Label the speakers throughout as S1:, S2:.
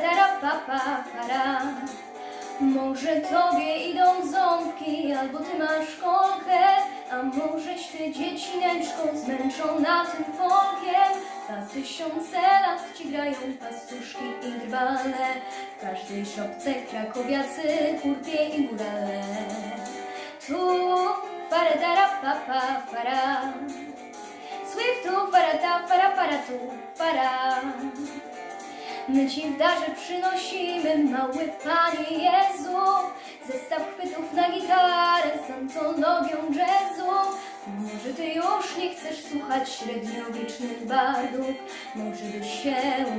S1: tara, pa, pa, para. Może tobie idą ząbki, albo ty masz kolkę, a możeś ty dziecineczko zmęczona tym folkiem. Dwa tysiące lat ci grają pastuszki i drwale, w każdej szopce krakowiacy, kurpie i górale. Tu faradara papa para Swift tu farata para para tu para My ci w darze przynosimy mały Panie Jezu. Zestaw chwytów na gitarę z antologią jazzu Może ty już nie chcesz słuchać średniowiecznych bardów? Może byś się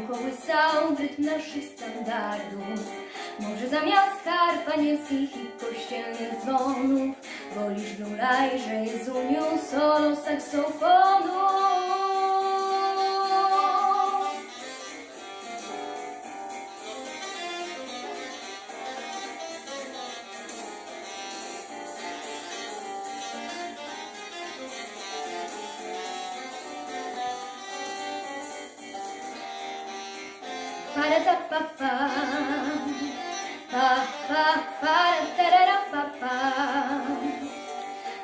S1: kołysał rytm naszych standardów? Może zamiast harp anielskich i kościelnych dzwonów Wolisz że Jezuniu solo saksofonu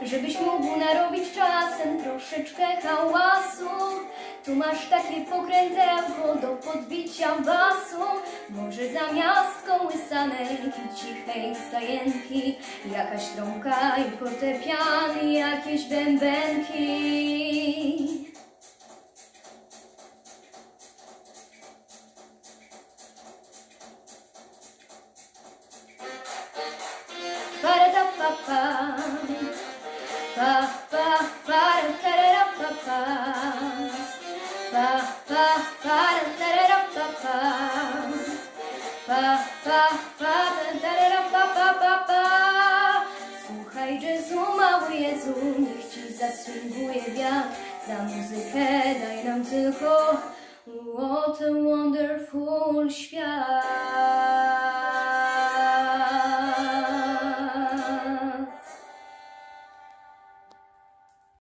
S1: Żebyś mógł narobić czasem troszeczkę hałasu. Tu masz takie pokrętełko do podbicia basu. Może zamiast kołysanek i cichej stajenki Jakaś trąbka i fortepian i jakieś bębenki Słuchaj jazzu, mały Jezu, niech ci zasługuje wiatr. Za muzykę daj nam tylko What a wonderful świat